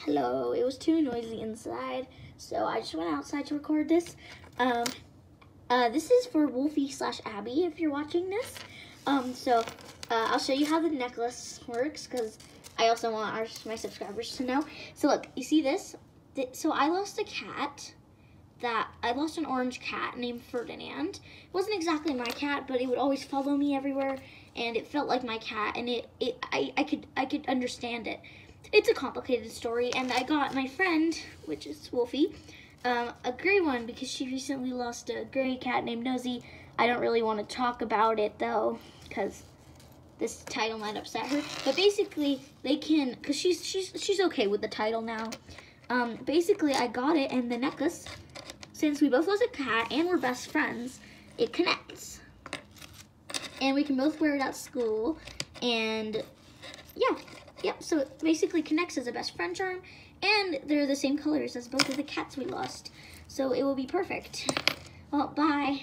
Hello, it was too noisy inside, so I just went outside to record this. Um, uh, this is for Wolfie slash Abbie if you're watching this. Um, so uh, I'll show you how the necklace works because I also want our, my subscribers to know. So look, you see this? So I lost a cat that I lost an orange cat named Ferdinand. It wasn't exactly my cat, but it would always follow me everywhere, and it felt like my cat, and it, it I, I could I could understand it. It's a complicated story, and I got my friend, which is Wolfie, um, a gray one because she recently lost a gray cat named Nosey. I don't really want to talk about it though, because this title might upset her. But basically, they can, cause she's she's she's okay with the title now. Um, basically, I got it, and the necklace since we both lost a cat and we're best friends, it connects. And we can both wear it at school. And yeah, yep, so it basically connects as a best friend charm. And they're the same colors as both of the cats we lost. So it will be perfect. Well, bye.